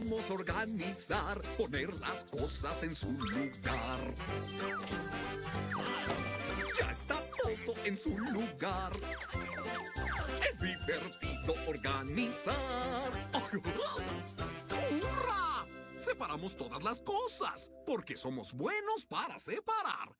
Vamos a organizar, poner las cosas en su lugar. Ya está todo en su lugar. Es divertido organizar. ¡Hurra! Separamos todas las cosas, porque somos buenos para separar.